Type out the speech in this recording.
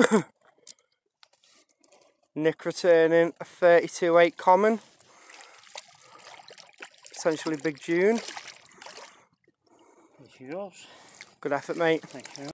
Nick returning a 32-8 common. Potentially big June. There she. Good effort, mate. Thank you.